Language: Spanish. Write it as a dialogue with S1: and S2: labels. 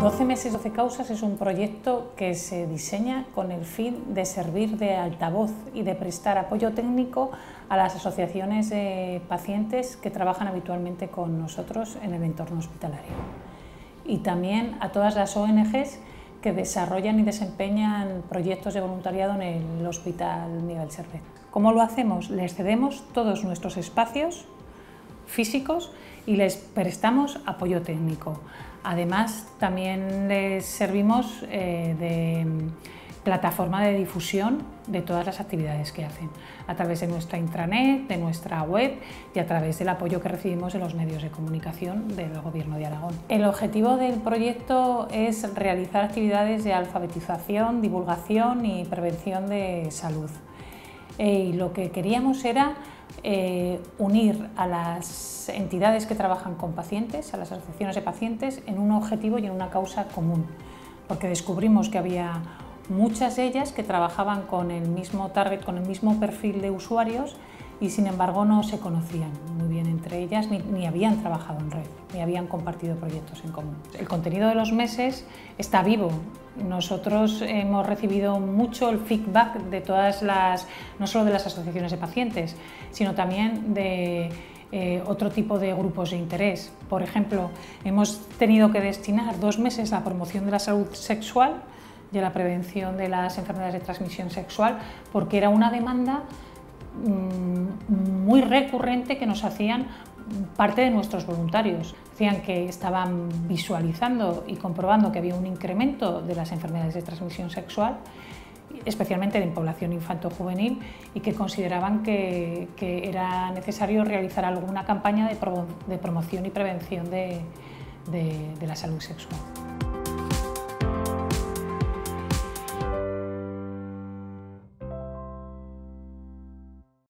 S1: 12 meses, 12 causas es un proyecto que se diseña con el fin de servir de altavoz y de prestar apoyo técnico a las asociaciones de pacientes que trabajan habitualmente con nosotros en el entorno hospitalario. Y también a todas las ONGs que desarrollan y desempeñan proyectos de voluntariado en el Hospital Miguel Servet. ¿Cómo lo hacemos? Les cedemos todos nuestros espacios físicos y les prestamos apoyo técnico. Además, también les servimos eh, de plataforma de difusión de todas las actividades que hacen, a través de nuestra intranet, de nuestra web y a través del apoyo que recibimos de los medios de comunicación del Gobierno de Aragón. El objetivo del proyecto es realizar actividades de alfabetización, divulgación y prevención de salud. Eh, y lo que queríamos era eh, unir a las entidades que trabajan con pacientes, a las asociaciones de pacientes, en un objetivo y en una causa común, porque descubrimos que había muchas de ellas que trabajaban con el mismo target, con el mismo perfil de usuarios y sin embargo no se conocían muy bien entre ellas ni, habían trabajado en red, ni habían compartido proyectos en común. El contenido de los meses está vivo. Nosotros hemos recibido mucho el feedback de todas las, no solo de las asociaciones de pacientes, sino también de eh, otro tipo de grupos de interés. Por ejemplo, hemos tenido que destinar dos meses a la promoción de la salud sexual y a la prevención de las enfermedades de transmisión sexual, porque era una demanda muy recurrente que nos hacían parte de nuestros voluntarios. Decían que estaban visualizando y comprobando que había un incremento de las enfermedades de transmisión sexual, especialmente en población infanto-juvenil, y que consideraban que, era necesario realizar alguna campaña de, promoción y prevención de la salud sexual.